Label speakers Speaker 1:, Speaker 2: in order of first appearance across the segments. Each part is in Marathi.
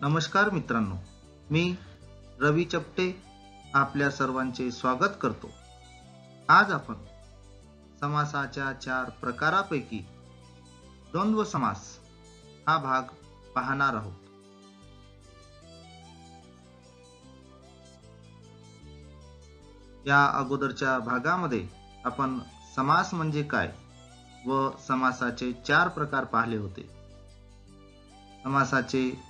Speaker 1: नमस्कार मित्रांनो. मी रवी चपटे आपल्या सर्वांचे स्वागत करतो. आज आपण समासाच्या चार प्रकारापैकी द्वंद्व समास हा भाग पाहणार आहोत. या अगोदरच्या भागामध्ये आपण समास म्हणजे काय व समासाचे चार प्रकार पाहिले होते. समासाचे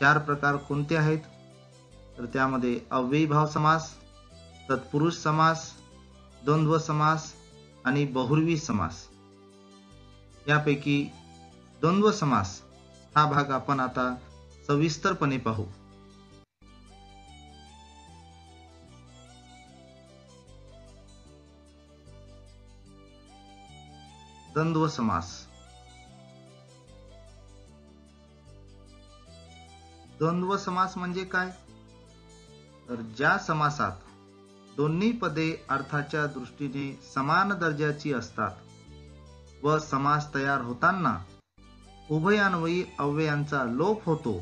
Speaker 1: चार प्रकार कोणते आहेत? तर त्यामध्ये अव्ययीभाव समास तत्पुरुष समास द्वंद्व समास आणि बहुर्वी समास. यापैकी द्वंद्व समास हा भाग आपण आता सविस्तरपणे पाहू. द्वंद्व समास. द्वंद्व समास म्हणजे काय? तर ज्या समासात दोन्ही पदे अर्थाच्या दृष्टीने समान दर्जाची असतात व समास तयार होताना उभयान्वयी अव्ययांचा लोप होतो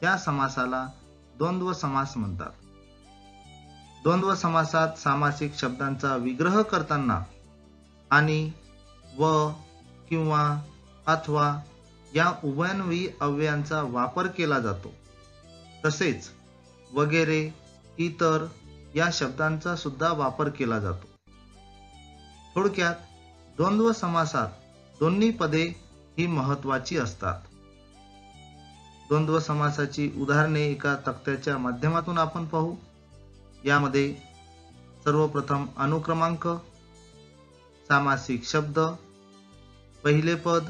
Speaker 1: त्या समासाला द्वंद्व समास म्हणतात. द्वंद्व समासात सामासिक शब्दांचा विग्रह करताना आणि व किंवा अथवा या उभयन्वी अव्ययांचा वापर केला जातो. तसेच वगैरे इतर या शब्दांचा सुद्धा वापर केला जातो. थोडक्यात द्वंद्व समासात दोन्ही पदे ही महत्वाची असतात. द्वंद्व समासाची उदाहरणे एका तक्त्याच्या माध्यमातून आपण पाहू. यामध्ये सर्वप्रथम अनुक्रमांक सामासिक शब्द पहिले पद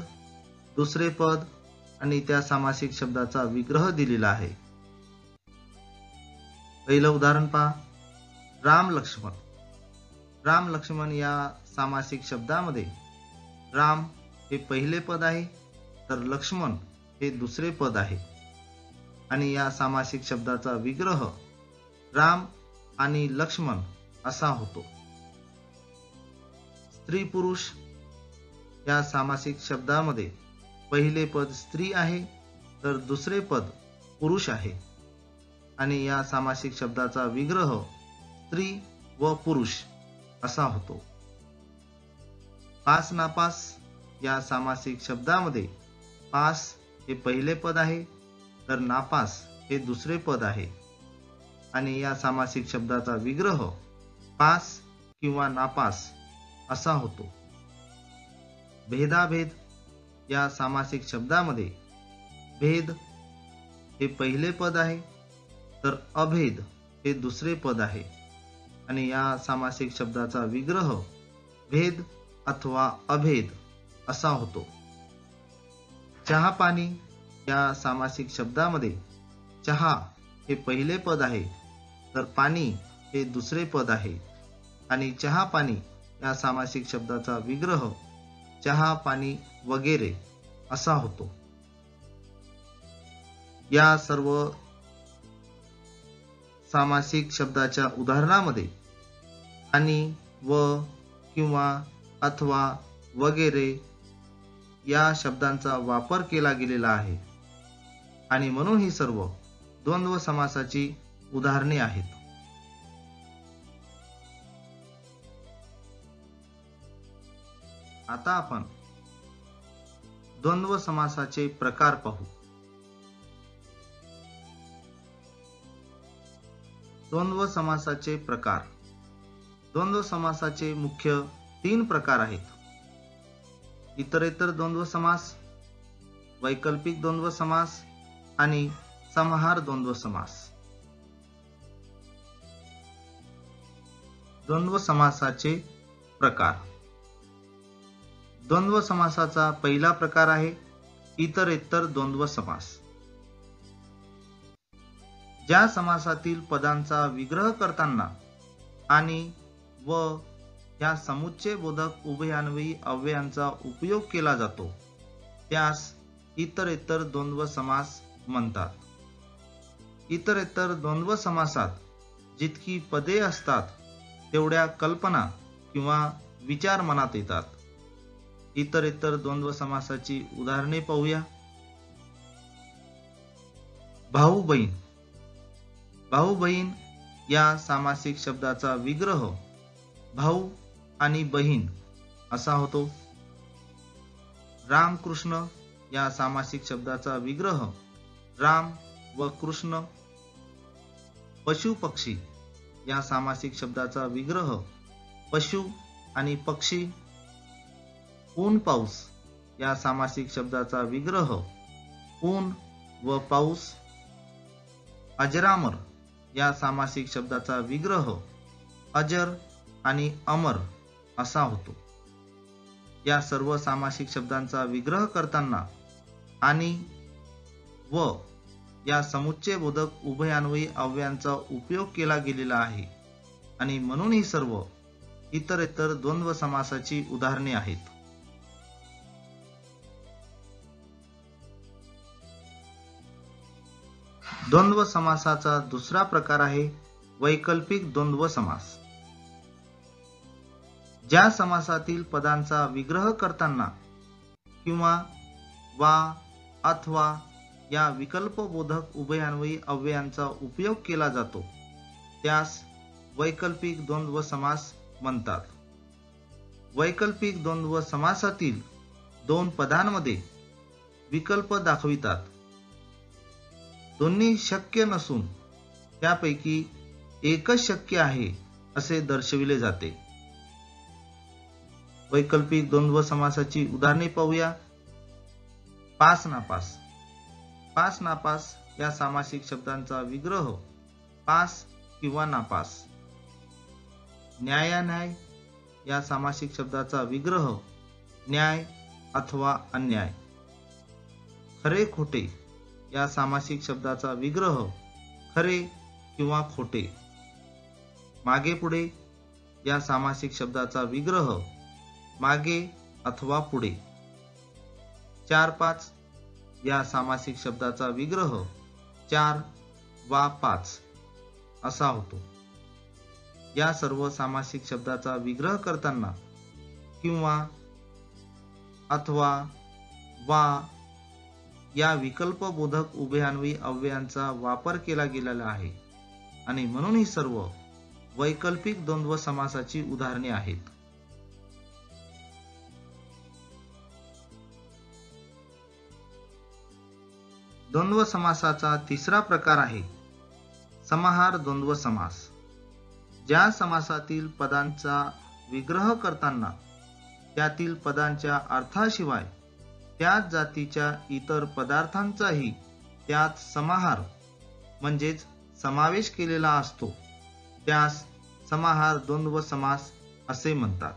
Speaker 1: दुसरे पद आणि त्या सामासिक शब्दाचा विग्रह दिलेला आहे. पहिलं उदाहरण पहा. राम लक्ष्मण. राम लक्ष्मण या सामासिक शब्दामध्ये राम हे पहिले पद आहे तर लक्ष्मण हे दुसरे पद आहे. आणि या सामासिक शब्दाचा विग्रह राम आणि लक्ष्मण असा होतो. स्त्री पुरुष या सामासिक शब्दामध्ये पहिले पद स्त्री आहे तर दुसरे पद पुरुष आहे. आणि या सामासिक शब्दाचा विग्रह स्त्री व पुरुष असा होतो. पास नापास या सामासिक शब्दामध्ये पास हे पहिले पद आहे तर नापास हे दुसरे पद आहे. आणि या सामासिक शब्दाचा विग्रह पास किंवा नापास असा होतो. भेदाभेद या सामासिक शब्दामध्ये भेद हे पहिले पद आहे तर अभेद हे दुसरे पद आहे. आणि या सामासिक शब्दाचा विग्रह भेद अथवा अभेद असा होतो. चहा पाणी या सामासिक शब्दामध्ये चहा हे पहिले पद आहे तर पाणी हे दुसरे पद आहे. आणि चहा पाणी या सामासिक शब्दाचा विग्रह चहा पाणी वगैरे असा होतो. या सर्व सामासिक शब्दाच्या उदाहरणामध्ये आणि व किंवा अथवा वगैरे या शब्दांचा वापर केला गेलेला आहे. आणि म्हणून ही सर्व द्वंद्व समासाची उदाहरणे आहेत. आता आपण द्वंद्व समासाचे प्रकार पाहू. द्वंद्व समासाचे प्रकार. द्वंद्व समासाचे मुख्य तीन प्रकार आहेत. इतरेतर द्वंद्व समास वैकल्पिक द्वंद्व समास आणि समाहार द्वंद्व समास. द्वंद्व समासाचे प्रकार. द्वंद्व समासाचा पहिला प्रकार आहे इतर द्वंद्व समास. ज्या समासातील पदांचा विग्रह करताना आणि व या समुच्चय बोधक उभयान्वयी अव्ययांचा उपयोग केला जातो त्यास इतरेतर द्वंद्व समास म्हणतात. इतर द्वंद्व समासात जितकी पदे असतात तेवढ्या कल्पना किंवा विचार मनात येतात. इतर इतर द्वंद्व समासाची उदाहरणे पाहूया. भाऊ बहीण भाऊ बहीण या सामासिक शब्दाचा विग्रह भाऊ आणि बहीण असा होतो. रामकृष्ण या सामासिक शब्दाचा विग्रह राम व कृष्ण पशु पक्षी या सामासिक शब्दाचा विग्रह पशु आणि पक्षी ऊन पाऊस या सामासिक शब्दाचा विग्रह ऊन व पाऊस. अजरामर या सामासिक शब्दाचा विग्रह अजर आणि अमर असा होतो. या सर्व सामासिक शब्दांचा विग्रह करताना आणि व या समुच्चय बोधक उभयान्वयी अव्ययांचा उपयोग केला गेलेला आहे आणि म्हणून ही सर्व इतर द्वंद्व समासाची उदाहरणे आहेत. द्वंद्व समासाचा दुसरा प्रकार आहे वैकल्पिक द्वंद्व समास. ज्या समासातील पदांचा विग्रह करताना किंवा वा अथवा या विकल्पबोधक उभयान्वयी अव्ययांचा उपयोग केला जातो त्यास वैकल्पिक द्वंद्व समास म्हणतात. वैकल्पिक द्वंद्व समासातील दोन पदांमध्ये विकल्प दाखवितात. दोन्ही शक्य नसून त्यापैकी एकच शक्य आहे असे दर्शविले जाते. वैकल्पिक द्वंद्व समासाची उदाहरणे पाहूया. पास नापास. पास नापास या सामासिक शब्दांचा विग्रह पास किंवा नापास. न्यायान्याय या सामासिक शब्दाचा विग्रह न्याय अथवा अन्याय. खरे खोटे या सामासिक शब्दाचा विग्रह खरे किंवा खोटे. मागे पुढे या सामासिक शब्दाचा विग्रह मागे अथवा पुढे. चार पाच या सामासिक शब्दाचा विग्रह चार वा पाच असा होतो. या सर्व सामासिक शब्दाचा विग्रह करताना किंवा अथवा वा या विकल्पबोधक उभयान्वयी अव्ययांचा वापर केला गेलेला आहे. आणि म्हणून ही सर्व वैकल्पिक द्वंद्व समासाची उदाहरणे आहेत. द्वंद्व समासाचा तिसरा प्रकार आहे समाहार द्वंद्व समास. ज्या समासातील पदांचा विग्रह करताना त्यातील पदांच्या अर्थाशिवाय त्याच जातीच्या इतर पदार्थांचाही त्यात समाहार म्हणजेच समावेश केलेला असतो. त्यास समाहार द्वंद्व समास असे म्हणतात.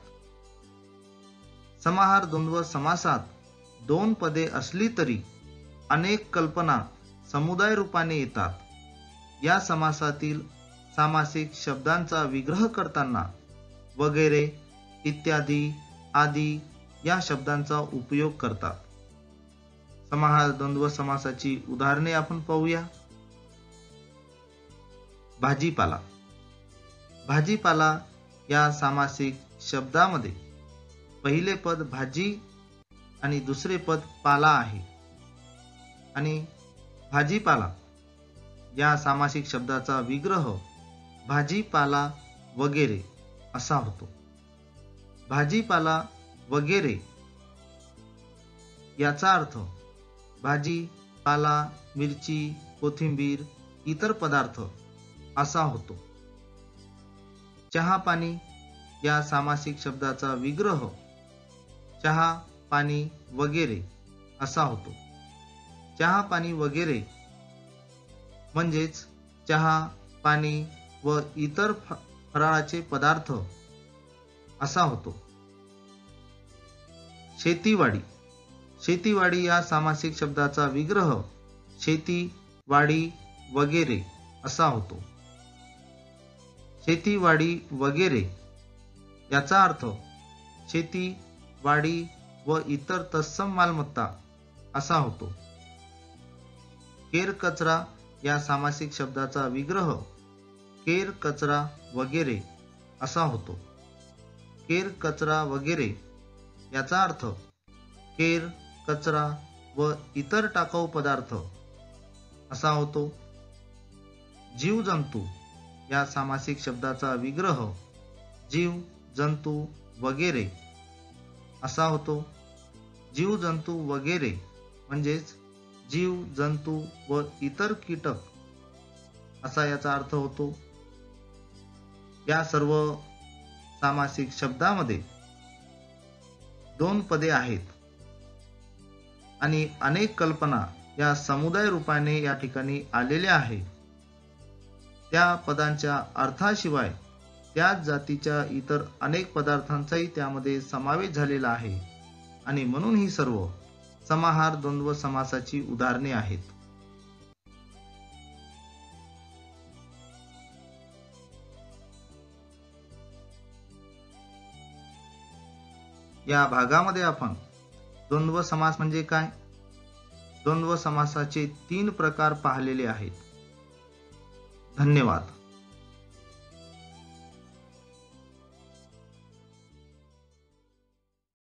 Speaker 1: समाहार द्वंद्व समासात दोन पदे असली तरी अनेक कल्पना समुदाय रूपाने येतात. या समासातील सामासिक शब्दांचा विग्रह करताना वगैरे इत्यादी आदी या शब्दांचा उपयोग करतात. समाहार द्वंद्व समासाची उदाहरणे आपण पाहूया. भाजीपाला. भाजीपाला या सामासिक शब्दामध्ये पहिले पद भाजी आणि दुसरे पद पाला आहे. आणि भाजीपाला या सामासिक शब्दाचा विग्रह भाजीपाला वगैरे असा होतो. भाजीपाला वगैरे याचा अर्थ भाजी पाला मिरची कोथिंबीर इतर पदार्थ असा होतो. चहा पाणी या सामासिक शब्दाचा विग्रह चहा पाणी वगैरे असा होतो. चहा पाणी वगैरे म्हणजेच चहा पाणी व इतर फराळाचे पदार्थ असा होतो. शेतीवाडी शेतीवाडी या सामासिक शब्दाचा विग्रह शेती वाडी वगैरे असा होतो. शेतीवाडी वगैरे याचा अर्थ शेती वाडी व इतर तत्सम मालमत्ता असा होतो. केर कचरा या सामासिक शब्दाचा विग्रह केर कचरा वगैरे असा होतो. केर कचरा वगैरे याचा अर्थ केर कचरा व इतर टाकाऊ पदार्थ असा होतो. जीव जंतू या सामासिक शब्दाचा विग्रह जीव जंतू वगैरे असा होतो. जीव जंतू वगैरे म्हणजेच जीव जंतू व इतर कीटक असा याचा अर्थ होतो. या सर्व सामासिक शब्दामध्ये दोन पदे आहेत. आणि अनेक कल्पना या समुदाय रूपाने या ठिकाणी आलेल्या आहेत. त्या पदांच्या अर्थाशिवाय त्याच जातीच्या इतर अनेक पदार्थांचाही त्यामध्ये समावेश झालेला आहे. आणि म्हणून ही सर्व समाहार द्वंद्व समासाची उदाहरणे आहेत. या भागामध्ये आपण द्वंद्व समास म्हणजे काय? द्वंद्व समासाचे तीन प्रकार पाहिलेले आहेत. धन्यवाद.